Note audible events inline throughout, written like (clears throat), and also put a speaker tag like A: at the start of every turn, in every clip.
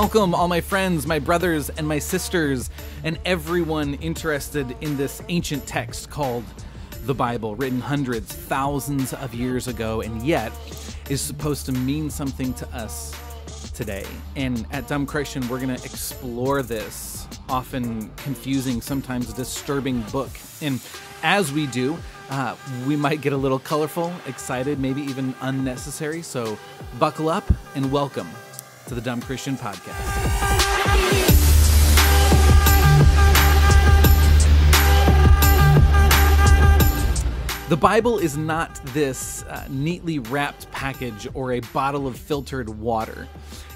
A: Welcome, all my friends, my brothers, and my sisters, and everyone interested in this ancient text called the Bible, written hundreds, thousands of years ago, and yet is supposed to mean something to us today. And at Dumb Christian, we're going to explore this often confusing, sometimes disturbing book. And as we do, uh, we might get a little colorful, excited, maybe even unnecessary. So buckle up and welcome to the Dumb Christian Podcast. The Bible is not this uh, neatly wrapped package or a bottle of filtered water.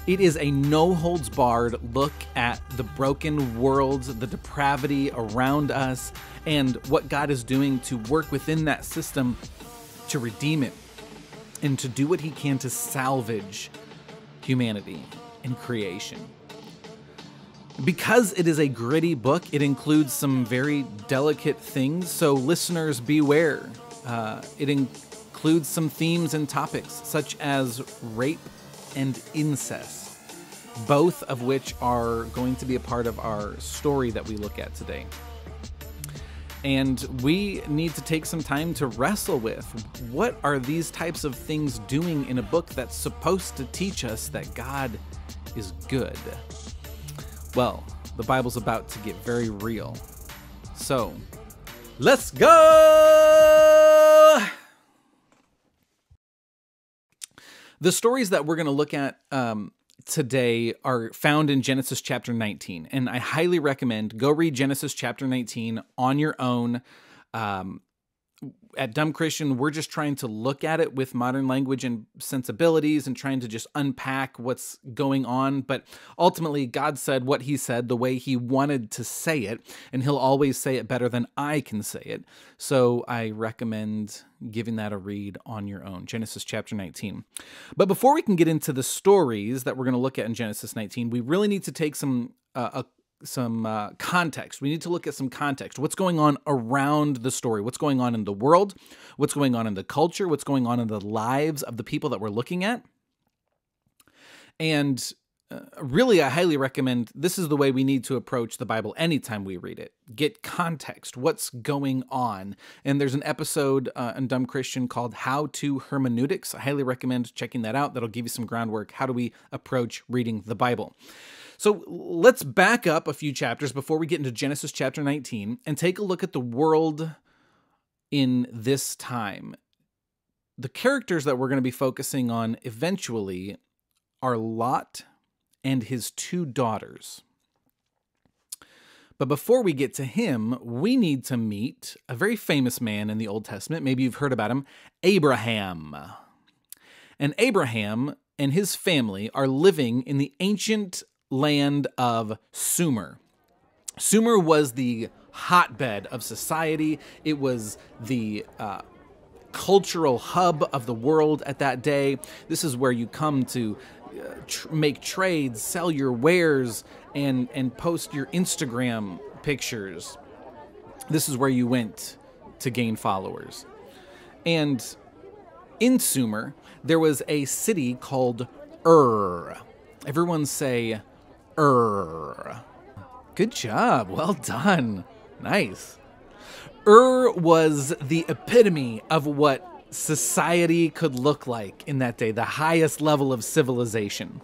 A: It is a no holds barred look at the broken world, the depravity around us, and what God is doing to work within that system to redeem it and to do what He can to salvage humanity and creation. Because it is a gritty book, it includes some very delicate things, so listeners beware. Uh, it includes some themes and topics such as rape and incest, both of which are going to be a part of our story that we look at today. And we need to take some time to wrestle with what are these types of things doing in a book that's supposed to teach us that God is good? Well, the Bible's about to get very real. So, let's go! The stories that we're going to look at um, today are found in Genesis chapter 19. And I highly recommend go read Genesis chapter 19 on your own. Um, at Dumb Christian, we're just trying to look at it with modern language and sensibilities and trying to just unpack what's going on. But ultimately, God said what He said the way He wanted to say it, and He'll always say it better than I can say it. So I recommend giving that a read on your own. Genesis chapter 19. But before we can get into the stories that we're going to look at in Genesis 19, we really need to take some uh, a some uh, context. We need to look at some context. What's going on around the story? What's going on in the world? What's going on in the culture? What's going on in the lives of the people that we're looking at? And uh, really, I highly recommend this is the way we need to approach the Bible anytime we read it. Get context, what's going on. And there's an episode uh, in Dumb Christian called How to Hermeneutics. I highly recommend checking that out. That'll give you some groundwork. How do we approach reading the Bible? So let's back up a few chapters before we get into Genesis chapter 19 and take a look at the world in this time. The characters that we're going to be focusing on eventually are Lot and his two daughters. But before we get to him, we need to meet a very famous man in the Old Testament. Maybe you've heard about him Abraham. And Abraham and his family are living in the ancient land of Sumer. Sumer was the hotbed of society, it was the uh, cultural hub of the world at that day. This is where you come to uh, tr- make trades, sell your wares, and, and post your Instagram pictures. This is where you went to gain followers. And in Sumer, there was a city called Ur. Everyone say Ur. Good job. Well done. Nice. Ur was the epitome of what society could look like in that day, the highest level of civilization.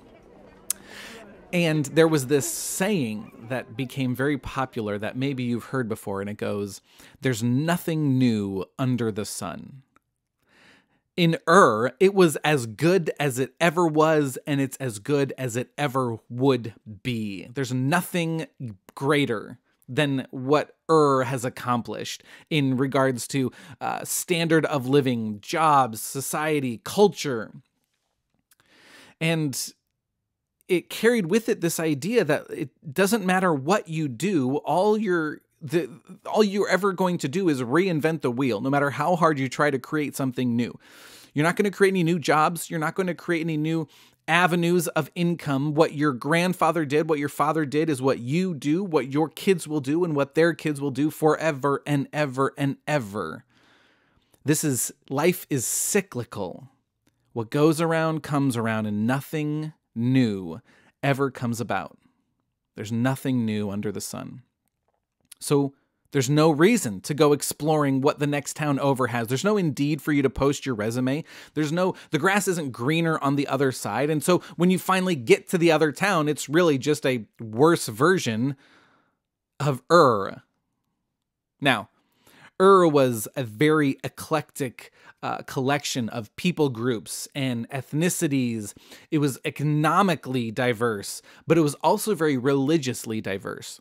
A: And there was this saying that became very popular that maybe you've heard before, and it goes, There's nothing new under the sun in Ur, it was as good as it ever was, and it's as good as it ever would be. There's nothing greater than what Ur has accomplished in regards to uh, standard of living, jobs, society, culture. And it carried with it this idea that it doesn't matter what you do, all your the all you're ever going to do is reinvent the wheel no matter how hard you try to create something new. You're not going to create any new jobs. You're not going to create any new avenues of income. What your grandfather did what your father did is what you do what your kids will do and what their kids will do forever and ever and ever. This is life is cyclical. What goes around comes around and nothing new ever comes about. There's nothing new under the sun. So there's no reason to go exploring what the next town over has. There's no indeed for you to post your resume. There's no, the grass isn't greener on the other side. And so when you finally get to the other town, it's really just a worse version of Ur. Now, Ur was a very eclectic uh, collection of people groups and ethnicities. It was economically diverse, but it was also very religiously diverse.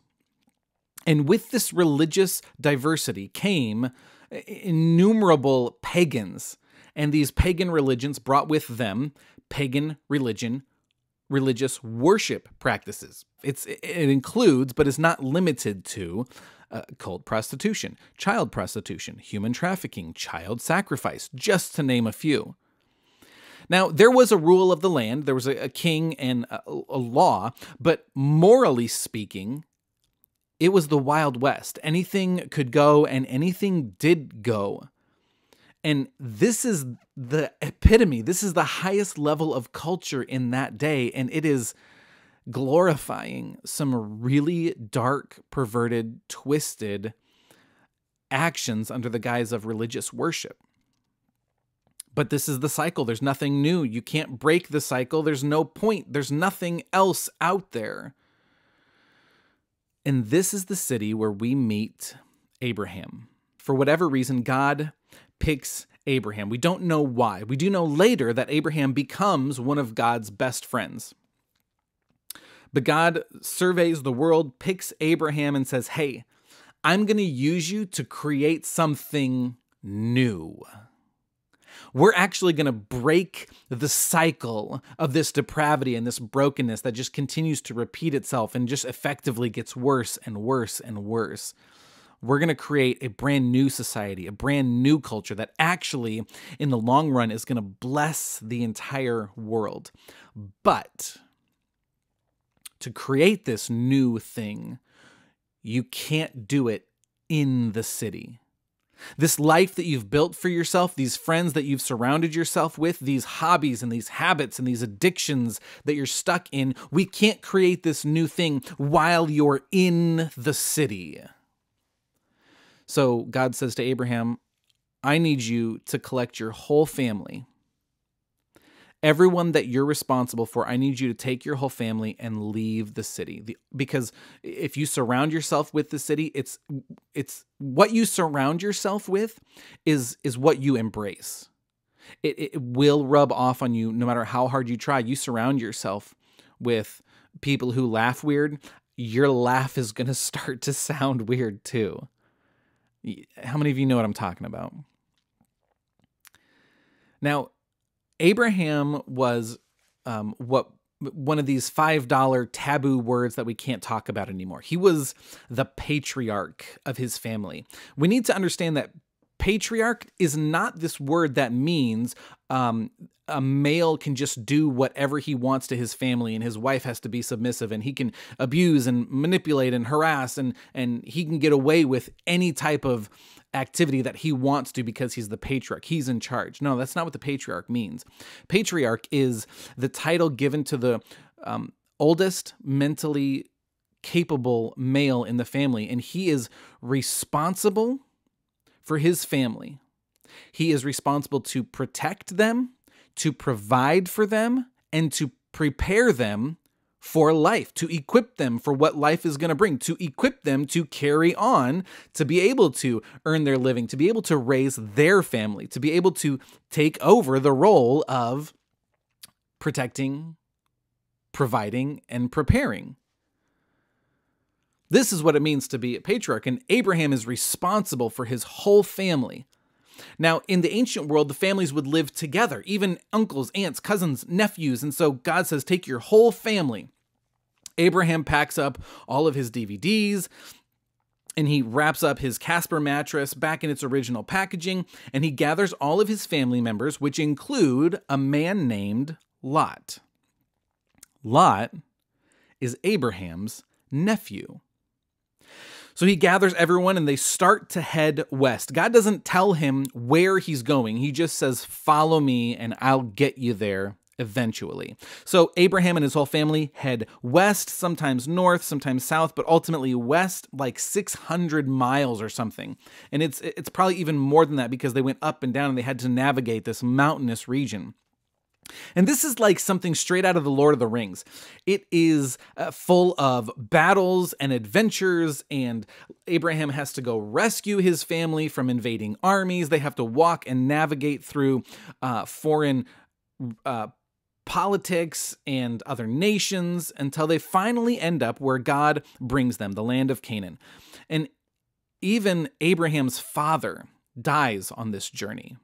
A: And with this religious diversity came innumerable pagans. And these pagan religions brought with them pagan religion, religious worship practices. It's, it includes, but is not limited to, uh, cult prostitution, child prostitution, human trafficking, child sacrifice, just to name a few. Now, there was a rule of the land, there was a, a king and a, a law, but morally speaking, it was the Wild West. Anything could go and anything did go. And this is the epitome, this is the highest level of culture in that day. And it is glorifying some really dark, perverted, twisted actions under the guise of religious worship. But this is the cycle. There's nothing new. You can't break the cycle. There's no point. There's nothing else out there. And this is the city where we meet Abraham. For whatever reason, God picks Abraham. We don't know why. We do know later that Abraham becomes one of God's best friends. But God surveys the world, picks Abraham, and says, Hey, I'm going to use you to create something new we're actually going to break the cycle of this depravity and this brokenness that just continues to repeat itself and just effectively gets worse and worse and worse. We're going to create a brand new society, a brand new culture that actually, in the long run, is going to bless the entire world. But to create this new thing, you can't do it in the city. This life that you've built for yourself, these friends that you've surrounded yourself with, these hobbies and these habits and these addictions that you're stuck in, we can't create this new thing while you're in the city. So God says to Abraham, I need you to collect your whole family everyone that you're responsible for, I need you to take your whole family and leave the city. The, because if you surround yourself with the city, it's it's what you surround yourself with is is what you embrace. It, it will rub off on you no matter how hard you try. You surround yourself with people who laugh weird, your laugh is going (laughs) to start to sound weird too. How many of you know what I'm talking about? Now, Abraham was um, what one of these $5 taboo words that we can't talk about anymore. He was the patriarch of his family. We need to understand that patriarch is not this word that means um, a male can just do whatever he wants to his family and his wife has to be submissive and he can abuse and manipulate and harass and and he can get away with any type of activity that he wants to because he's the patriarch. He's in charge. No, that's not what the patriarch means. Patriarch is the title given to the um, oldest mentally capable male in the family, and he is responsible for his family. He is responsible to protect them, to provide for them, and to prepare them for life, to equip them for what life is going to bring, to equip them to carry on, to be able to earn their living, to be able to raise their family, to be able to take over the role of protecting, providing, and preparing. This is what it means to be a patriarch, and Abraham is responsible for his whole family. Now, in the ancient world, the families would live together, even uncles, aunts, cousins, nephews. And so God says, take your whole family. Abraham packs up all of his DVDs, and he wraps up his Casper mattress back in its original packaging, and he gathers all of his family members, which include a man named Lot. Lot is Abraham's nephew. So he gathers everyone and they start to head west. God doesn't tell him where he's going, he just says, Follow me and I'll get you there eventually. So Abraham and his whole family head west, sometimes north, sometimes south, but ultimately west like 600 miles or something. And it's it's probably even more than that because they went up and down and they had to navigate this mountainous region. And this is like something straight out of the Lord of the Rings. It is uh, full of battles and adventures, and Abraham has to go rescue his family from invading armies. They have to walk and navigate through uh, foreign uh, politics and other nations until they finally end up where God brings them, the land of Canaan. And even Abraham's father dies on this journey.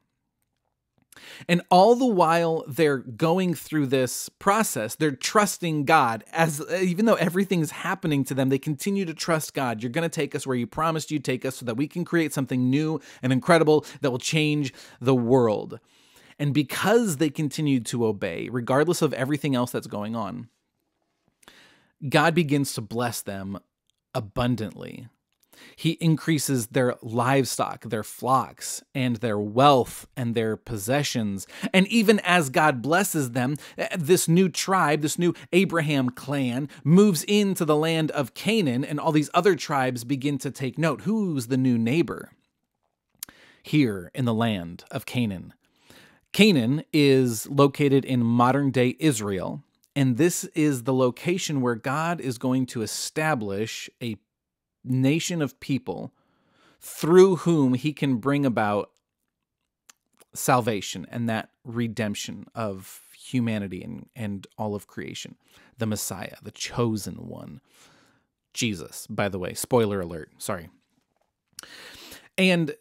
A: And all the while they're going through this process, they're trusting God as uh, even though everything's happening to them, they continue to trust God. You're going to take us where you promised you'd take us so that we can create something new and incredible that will change the world. And because they continued to obey, regardless of everything else that's going on, God begins to bless them abundantly. He increases their livestock, their flocks, and their wealth and their possessions. And even as God blesses them, eh, this new tribe, this new Abraham clan, moves into the land of Canaan, and all these other tribes begin to take note who's the new neighbor? Here in the land of Canaan, Canaan is located in modern day Israel, and this is the location where God is going to establish a nation of people through whom he can bring about salvation and that redemption of humanity and, and all of creation. The Messiah, the chosen one. Jesus, by the way, spoiler alert, sorry. And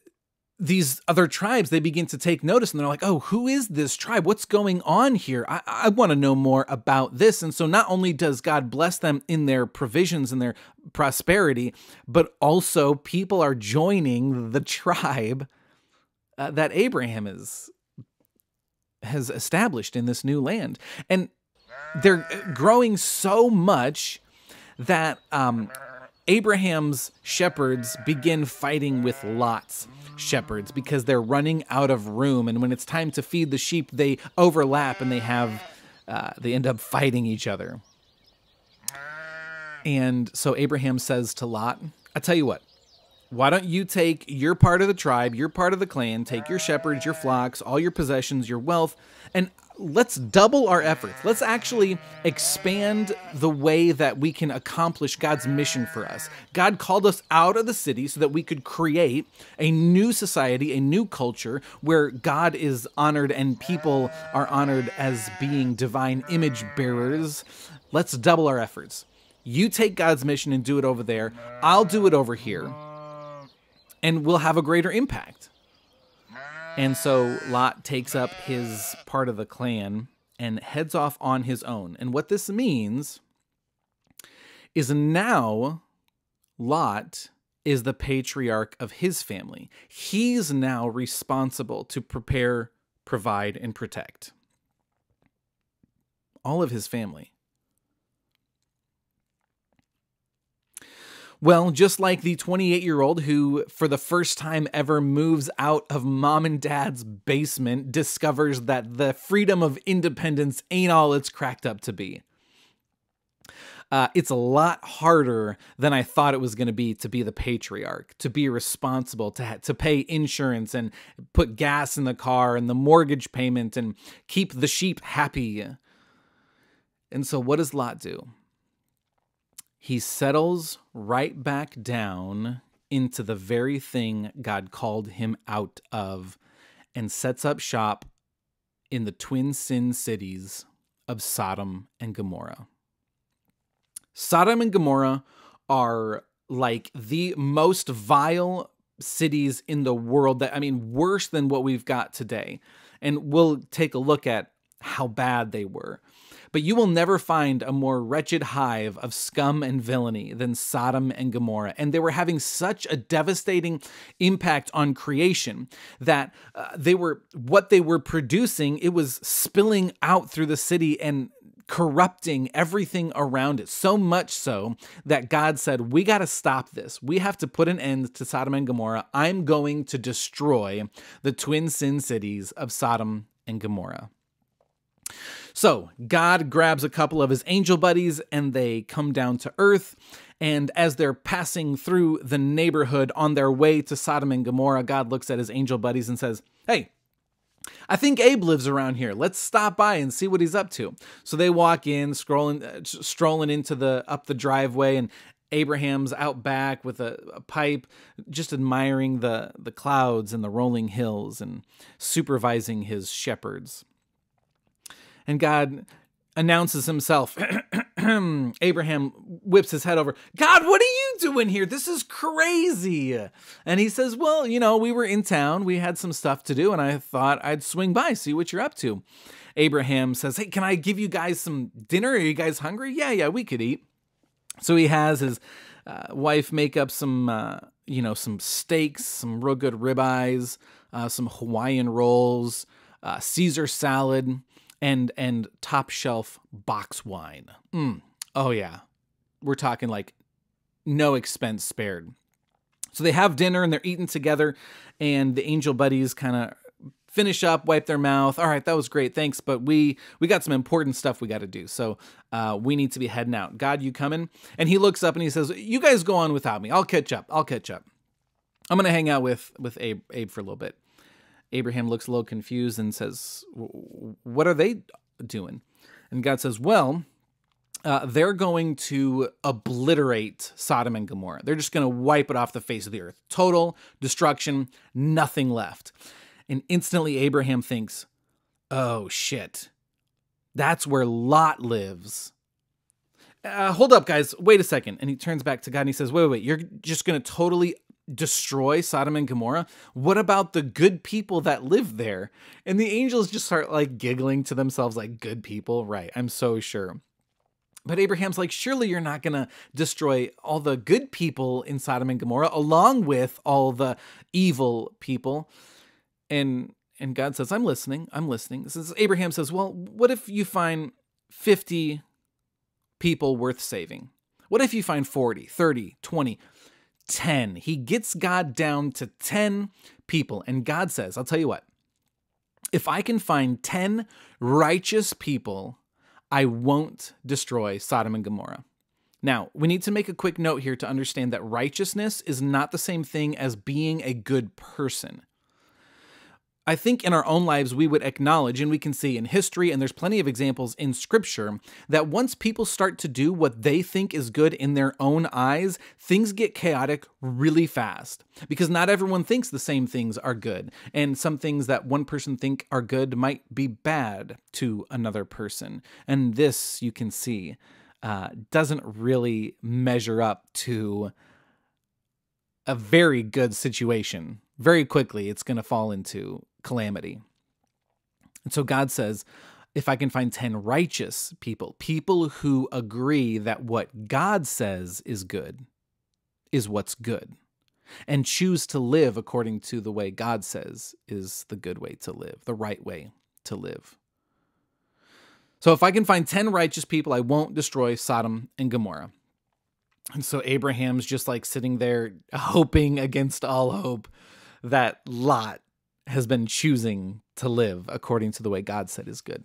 A: these other tribes they begin to take notice and they're like oh who is this tribe? What's going on here? I, I want to know more about this. And so not only does god bless them in their provisions and their prosperity but also people are joining the tribe uh, that abraham is has established in this new land. And they're growing so much that um, abraham's shepherds begin fighting with lots shepherds because they're running out of room. And when it's time to feed the sheep, they overlap and they have, uh, they end up fighting each other. And so Abraham says to Lot, I tell you what, why don't you take your part of the tribe, your part of the clan, take your shepherds, your flocks, all your possessions, your wealth, and let's double our efforts. Let's actually expand the way that we can accomplish God's mission for us. God called us out of the city so that we could create a new society, a new culture where God is honored and people are honored as being divine image bearers. Let's double our efforts. You take God's mission and do it over there. I'll do it over here. And we'll have a greater impact. And so Lot takes up his part of the clan and heads off on his own. And what this means is now Lot is the patriarch of his family. He's now responsible to prepare, provide, and protect all of his family. Well, just like the 28 year old who, for the first time ever, moves out of mom and dad's basement, discovers that the freedom of independence ain't all it's cracked up to be. Uh, it's a lot harder than I thought it was going to be to be the patriarch, to be responsible, to to pay insurance and put gas in the car and the mortgage payment and keep the sheep happy. And so, what does Lot do? He settles right back down into the very thing God called him out of and sets up shop in the twin sin cities of Sodom and Gomorrah. Sodom and Gomorrah are like the most vile cities in the world that I mean worse than what we've got today. And we'll take a look at how bad they were. But you will never find a more wretched hive of scum and villainy than Sodom and Gomorrah. And they were having such a devastating impact on creation that uh, they were, what they were producing, it was spilling out through the city and corrupting everything around it. So much so that God said, We got to stop this. We have to put an end to Sodom and Gomorrah. I'm going to destroy the twin sin cities of Sodom and Gomorrah. So God grabs a couple of his angel buddies and they come down to earth. And as they're passing through the neighborhood on their way to Sodom and Gomorrah, God looks at his angel buddies and says, Hey, I think Abe lives around here. Let's stop by and see what he's up to. So they walk in, scrolling, uh, strolling into the up the driveway, and Abraham's out back with a, a, pipe, just admiring the the clouds and the rolling hills, and supervising his shepherds. And God announces himself. (clears throat) Abraham whips his head over. God, what are you doing here? This is crazy. And he says, Well, you know, we were in town. We had some stuff to do, and I thought I'd swing by, see what you're up to. Abraham says, Hey, can I give you guys some dinner? Are you guys hungry? Yeah, yeah, we could eat. So he has his uh, wife make up some, uh, you know, some steaks, some real good ribeyes, uh, some Hawaiian rolls, uh, Caesar salad and and top shelf box wine. Mm. Oh yeah, we're talking like no expense spared. So they have dinner and they're eating together, and the angel buddies kind of finish up, wipe their mouth. All right, that was great, thanks, but we we got some important stuff we got to do, so uh, we need to be heading out. God, you coming? And he looks up and he says, "You guys go on without me. I'll catch up. I'll catch up. I'm gonna hang out with with Abe Abe for a little bit." Abraham looks a little confused and says, What are they doing? And God says, Well, uh, they're going to obliterate Sodom and Gomorrah. They're just going to wipe it off the face of the earth. Total destruction, nothing left. And instantly, Abraham thinks, Oh shit, that's where Lot lives. Uh, hold up, guys. Wait a second. And he turns back to God and he says, Wait, wait, wait. You're just going to totally destroy Sodom and Gomorrah? What about the good people that live there? And the angels just start like giggling to themselves, like, good people? Right, I'm so sure. But Abraham's like, surely you're not going to destroy all the good people in Sodom and Gomorrah along with all the evil people. And and God says, I'm listening. I'm listening. Says Abraham says, Well, what if you find 50 people worth saving? What if you find 40, 30, 20? 10. He gets God down to 10 people. And God says, I'll tell you what, if I can find 10 righteous people, I won't destroy Sodom and Gomorrah. Now, we need to make a quick note here to understand that righteousness is not the same thing as being a good person. I think in our own lives, we would acknowledge, and we can see in history, and there's plenty of examples in scripture, that once people start to do what they think is good in their own eyes, things get chaotic really fast. Because not everyone thinks the same things are good. And some things that one person think are good might be bad to another person. And this, you can see, uh, doesn't really measure up to a very good situation. Very quickly, it's going to fall into calamity. And so God says, if I can find 10 righteous people, people who agree that what God says is good, is what's good, and choose to live according to the way God says is the good way to live, the right way to live. So if I can find 10 righteous people, I won't destroy Sodom and Gomorrah. And so Abraham's just like sitting there hoping against all hope that Lot has been choosing to live according to the way God said is good.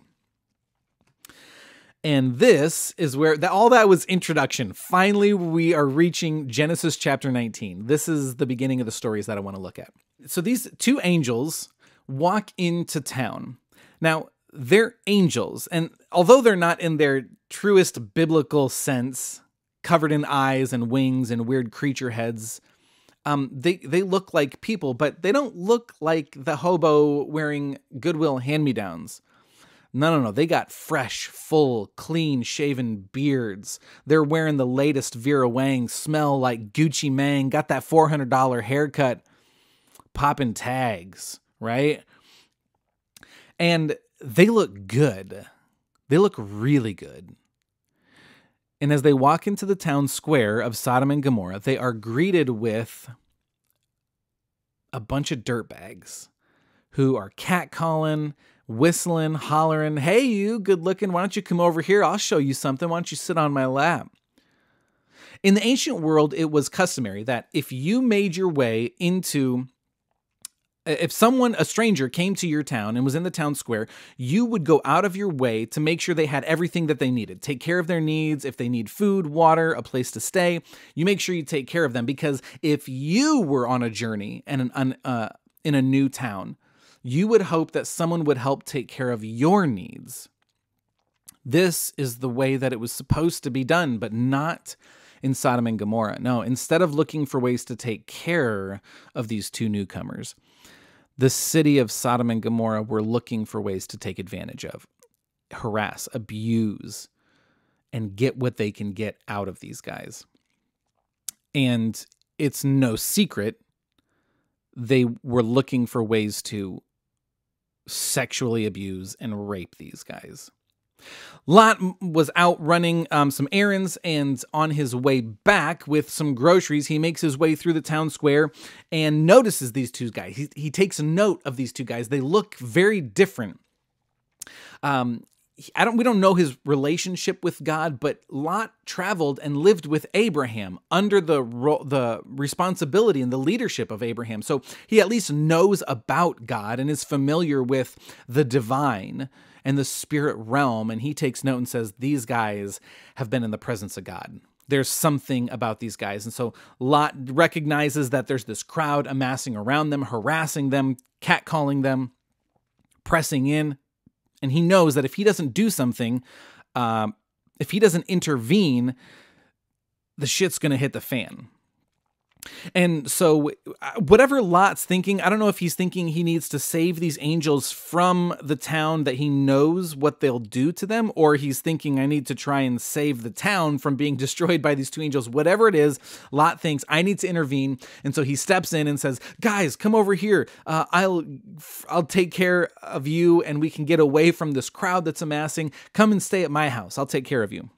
A: And this is where that all that was introduction. Finally, we are reaching Genesis chapter 19. This is the beginning of the stories that I want to look at. So these two angels walk into town. Now, they're angels, and although they're not in their truest biblical sense, covered in eyes and wings and weird creature heads, um, they they look like people, but they don't look like the hobo wearing Goodwill hand-me-downs. No, no, no. They got fresh, full, clean shaven beards. They're wearing the latest Vera Wang, smell like Gucci Mane, got that $400 haircut, popping tags, right? And they look good. They look really good. And as they walk into the town square of Sodom and Gomorrah, they are greeted with a bunch of dirtbags who are catcalling, whistling, hollering, Hey, you good looking, why don't you come over here? I'll show you something. Why don't you sit on my lap? In the ancient world, it was customary that if you made your way into if someone, a stranger, came to your town and was in the town square, you would go out of your way to make sure they had everything that they needed. Take care of their needs. If they need food, water, a place to stay, you make sure you take care of them because if you were on a journey and an, uh, in a new town, you would hope that someone would help take care of your needs. This is the way that it was supposed to be done, but not in Sodom and Gomorrah. No, instead of looking for ways to take care of these two newcomers, the city of Sodom and Gomorrah were looking for ways to take advantage of, harass, abuse, and get what they can get out of these guys. And it's no secret they were looking for ways to sexually abuse and rape these guys. Lot was out running um, some errands, and on his way back with some groceries, he makes his way through the town square and notices these two guys. He, he takes note of these two guys. They look very different. Um, I don't we don't know his relationship with God, but Lot traveled and lived with Abraham under the the responsibility and the leadership of Abraham. So he at least knows about God and is familiar with the divine and the spirit realm. And he takes note and says, These guys have been in the presence of God. There's something about these guys. And so Lot recognizes that there's this crowd amassing around them, harassing them, catcalling them, pressing in. And he knows that if he doesn't do something, um, if he doesn't intervene, the shit's going to hit the fan. And so, uh, whatever Lot's thinking, I don't know if he's thinking he needs to save these angels from the town that he knows what they'll do to them, or he's thinking, I need to try and save the town from being (laughs) destroyed by these two angels. Whatever it is, Lot thinks, I need to intervene. And so he steps in and says, Guys, come over here. Uh, I'll, I'll take care of you, and we can get away from this crowd that's amassing. Come and stay at my house. I'll take care of you.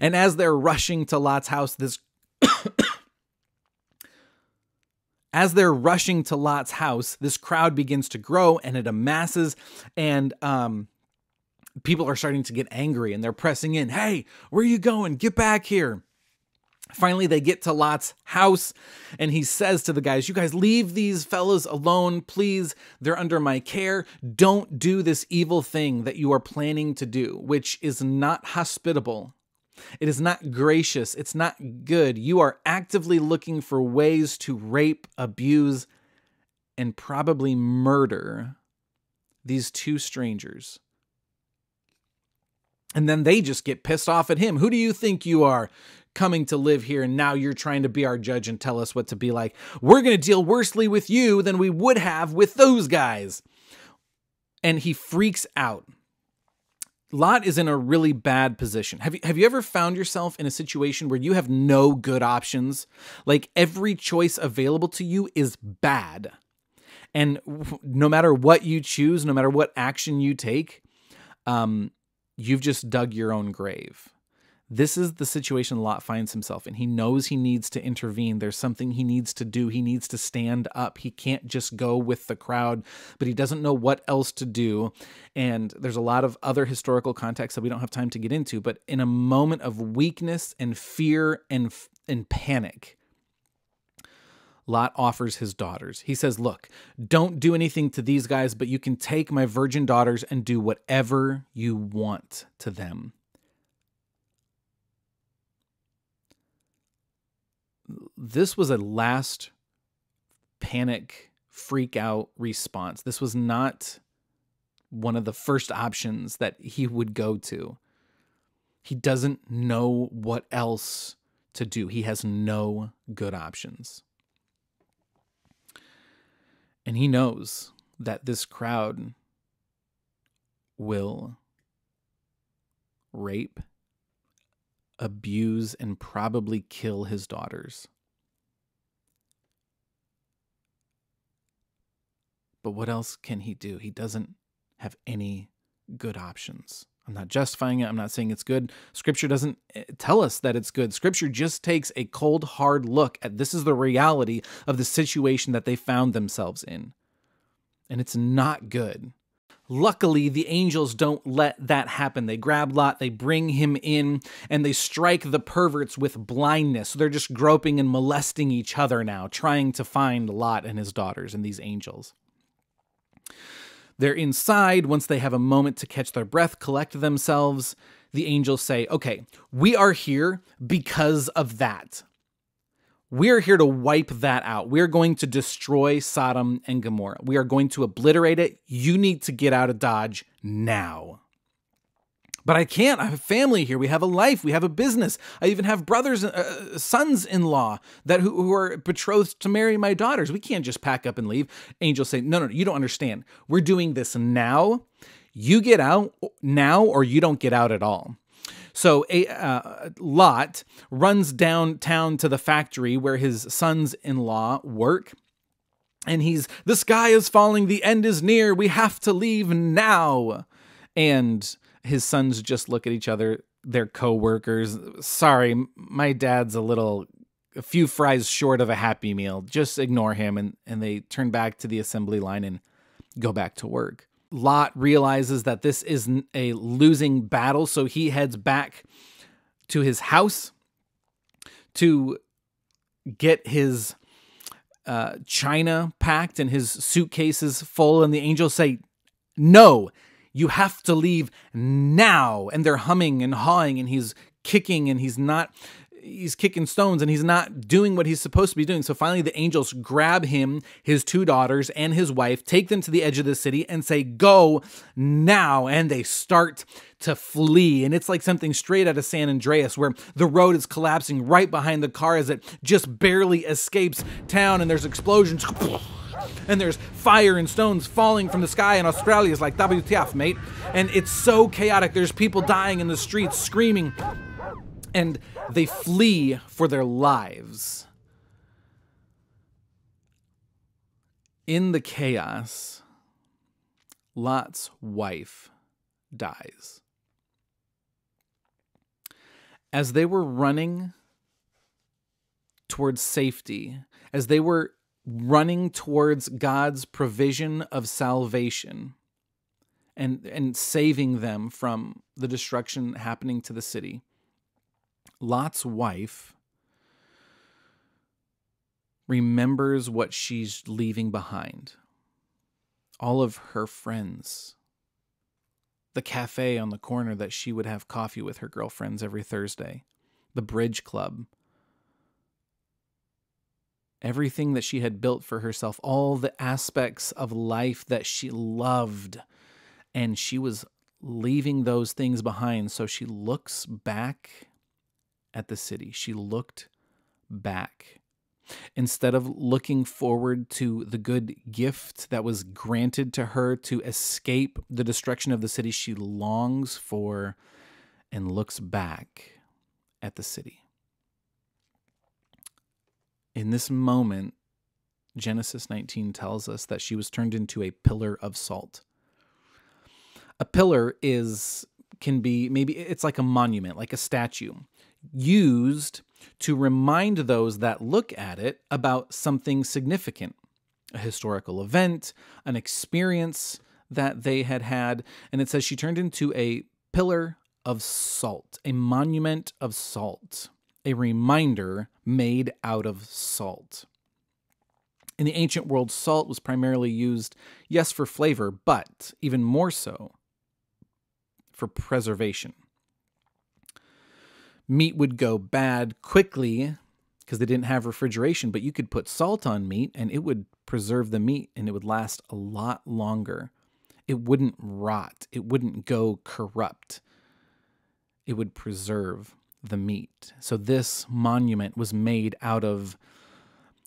A: And as they're rushing to Lot's house, this As they're rushing to Lot's house, this crowd begins to grow and it amasses, and um, people are starting to get angry and they're pressing in. Hey, where are you going? Get back here. Finally, they get to Lot's house, and he says to the guys, You guys leave these fellows alone, please. They're under my care. Don't do this evil thing that you are planning to do, which is not hospitable. It is not gracious. It's not good. You are actively looking for ways to rape, abuse, and probably murder these two strangers. And then they just get pissed off at him. Who do you think you are? Coming to live here, and now you're trying to be our judge and tell us what to be like. We're going to deal worsely with you than we would have with those guys. And he freaks out. Lot is in a really bad position. Have you have you ever found yourself in a situation where you have no good options? Like every choice available to you is bad. And no matter what you choose, no matter what action you take, um, you've just dug your own grave. This is the situation Lot finds himself in. He knows he needs to intervene. There's something he needs to do. He needs to stand up. He can't just go with the crowd, but he doesn't know what else to do. And there's a lot of other historical context that we don't have time to get into, but in a moment of weakness and fear and, and panic, Lot offers his daughters. He says, Look, don't do anything to these guys, but you can take my virgin daughters and do whatever you want to them. This was a last panic freak out response. This was not one of the first options that he would go to. He doesn't know what else to do. He has no good options. And he knows that this crowd will rape abuse, and probably kill his daughters. But what else can he do? He doesn't have any good options. I'm not justifying it. I'm not saying it's good. Scripture doesn't eh, tell us that it's good. Scripture just takes a cold, hard look at this is the reality of the situation that they found themselves in. And it's not good. Luckily, the angels don't let that happen. They grab Lot, they bring him in, and they strike the perverts with blindness. So they're just groping and molesting each other now, trying to find Lot and his daughters and these angels. They're inside once they have a moment to catch their breath, collect themselves. The angels say, Okay, we are here because of that. We're here to wipe that out. We're going to destroy Sodom and Gomorrah. We are going to obliterate it. You need to get out of Dodge now. But I can't. I have a family here. We have a life. We have a business. I even have brothers, uh, sons-in-law that who, who are betrothed to marry my daughters. We can't just pack up and leave. Angels say, "No, no, no. You don't understand. We're doing this now. You get out now, or you don't get out at all." So a uh, Lot runs downtown to the factory where his sons-in-law work. And he's, the sky is falling, the end is near, we have to leave now. And his sons just look at each other, their co-workers. Sorry, my dad's a little a few fries short of a happy meal. Just ignore him and, and they turn back to the assembly line and go back to work. Lot realizes that this is a losing battle, so he heads back to his house to get his uh, china packed and his suitcases full. And the angels say, No, you have to leave now. And they're humming and hawing, and he's kicking, and he's not he's kicking stones and he's not doing what he's supposed to be doing. So finally, the angels grab him, his two daughters, and his wife, take them to the edge of the city, and say, Go now. And they start to flee. And it's like something straight out of San Andreas, where the road is collapsing right behind the car as it just barely escapes town, and there's explosions. (laughs) And there's fire and stones falling from the sky in Australia. It's like WTF, mate. And it's so chaotic. There's people dying in the streets, screaming and they flee for their lives. In the chaos, Lot's wife dies. As they were running towards safety, as they were running towards God's provision of salvation and, and saving them from the destruction happening to the city, Lot's wife remembers what she's leaving behind. All of her friends. The cafe on the corner that she would have coffee with her girlfriends every Thursday. The bridge club. Everything that she had built for herself, all the aspects of life that she loved. And she was leaving those things behind. So she looks back at the city. She looked back. Instead of looking forward to the good gift that was granted to her to escape the destruction of the city, she longs for and looks back at the city. In this moment, Genesis 19 tells us that she was turned into a pillar of salt. A pillar is can be maybe it's like a monument, like a statue used to remind those that look at it about something significant a historical event, an experience that they had had. And it says she turned into a pillar of salt, a monument of salt, a reminder made out of salt. In the ancient world, salt was primarily used, yes, for flavor, but even more so for preservation meat would go bad quickly because they didn't have refrigeration, but you could put salt on meat and it would preserve the meat and it would last a lot longer. It wouldn't rot, it wouldn't go corrupt. It would preserve the meat. So this monument was made out of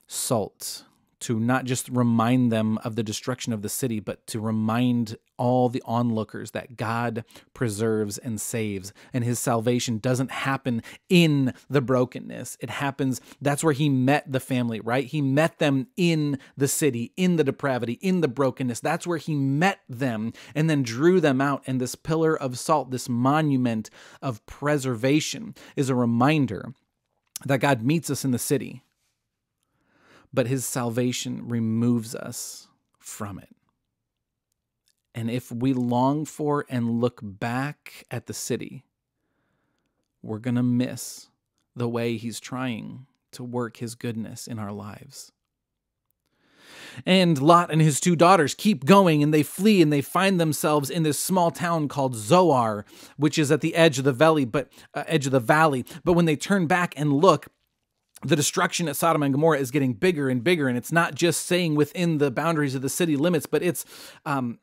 A: salt to not just remind them of the destruction of the city, but to remind all the onlookers that God preserves and saves. And his salvation doesn't happen in the brokenness. It happens, that's where he met the family, right? He met them in the city, in the depravity, in the brokenness. That's where he met them and then drew them out. And this pillar of salt, this monument of preservation, is a reminder that God meets us in the city but his salvation removes us from it. And if we long for and look back at the city, we're going to miss the way he's trying to work his goodness in our lives. And Lot and his two daughters keep going and they flee and they find themselves in this small town called Zoar, which is at the edge of the valley, but uh, edge of the valley. But when they turn back and look, the destruction at Sodom and Gomorrah is getting bigger and bigger, and it's not just saying within the boundaries of the city limits, but it's um,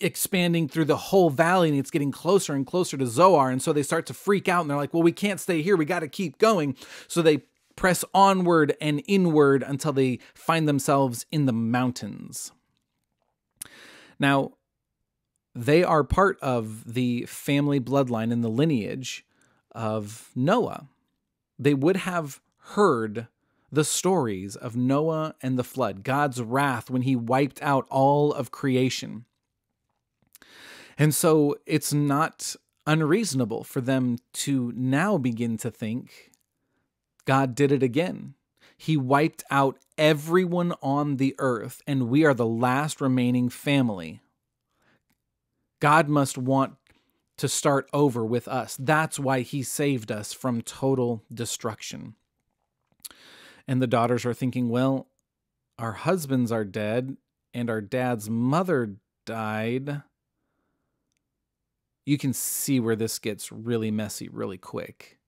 A: expanding through the whole valley and it's getting closer and closer to Zoar. And so they start to freak out and they're like, well, we can't stay here. We got to keep going. So they press onward and inward until they find themselves in the mountains. Now, they are part of the family bloodline and the lineage of Noah. They would have heard the stories of Noah and the flood, God's wrath when he wiped out all of creation. And so it's not unreasonable for them to now begin to think God did it again. He wiped out everyone on the earth, and we are the last remaining family. God must want to start over with us. That's why he saved us from total destruction. And the daughters are thinking, well, our husbands are dead, and our dad's mother died. You can see where this gets really messy really quick.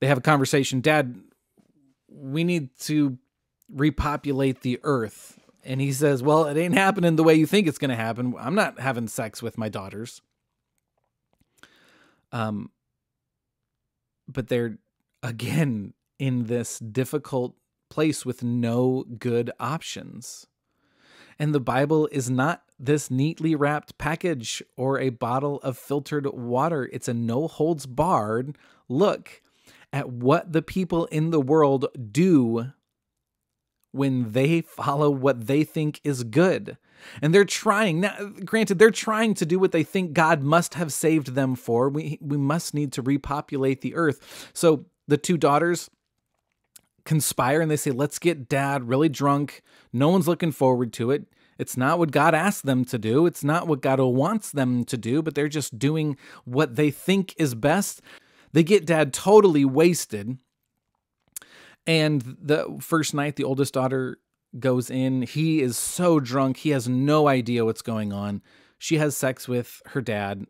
A: They have a conversation dad we need to repopulate the earth. And he says well it ain't happening the way you think it's going to happen. I'm not having sex with my daughters. Um but they're again in this difficult place with no good options and the bible is not this neatly wrapped package or a bottle of filtered water it's a no holds barred look at what the people in the world do when they follow what they think is good. And they're trying, now, granted, they're trying to do what they think God must have saved them for. We, we must need to repopulate the earth. So the two daughters conspire and they say, let's get dad really drunk. No one's looking forward to it. It's not what God asked them to do. It's not what God wants them to do, but they're just doing what they think is best. They get dad totally wasted. And the first night, the oldest daughter goes in. He is so drunk, he has no idea what's going on. She has sex with her dad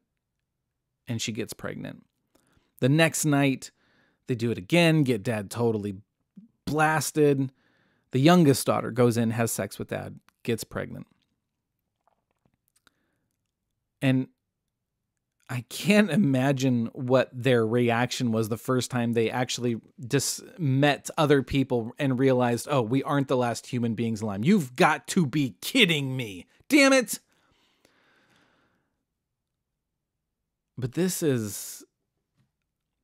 A: and she gets pregnant. The next night, they do it again, get dad totally blasted. The youngest daughter goes in, has sex with dad, gets pregnant. And I can't imagine what their reaction was the first time they actually just met other people and realized, oh, we aren't the last human beings alive. You've got to be kidding me. Damn it. But this is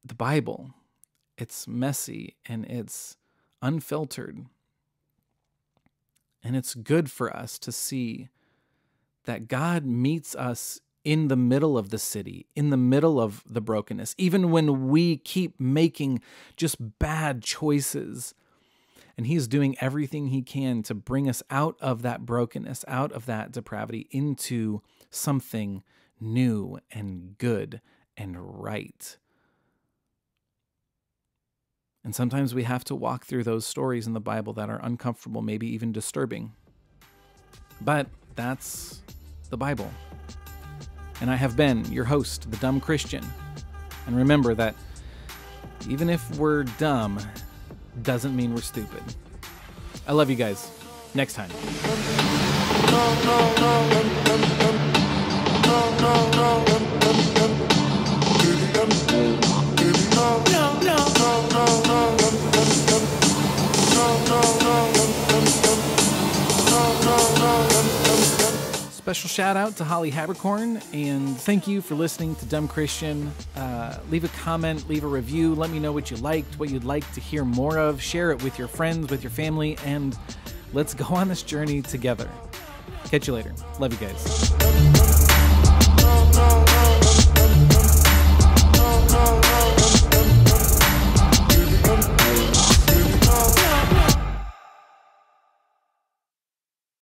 A: the Bible. It's messy and it's unfiltered. And it's good for us to see that God meets us in the middle of the city, in the middle of the brokenness, even when we keep making just bad choices. And He's doing everything He can to bring us out of that brokenness, out of that depravity, into something new and good and right. And sometimes we have to walk through those stories in the Bible that are uncomfortable, maybe even disturbing. But that's the Bible and I have been your host, the Dumb Christian. And remember that even if we're dumb, doesn't mean we're stupid. I love you guys. Next time. Special shout out to Holly Habercorn, and thank you for listening to Dumb Christian. Uh, leave a comment, leave a review. Let me know what you liked, what you'd like to hear more of. Share it with your friends, with your family, and let's go on this journey together. Catch you later. Love you guys.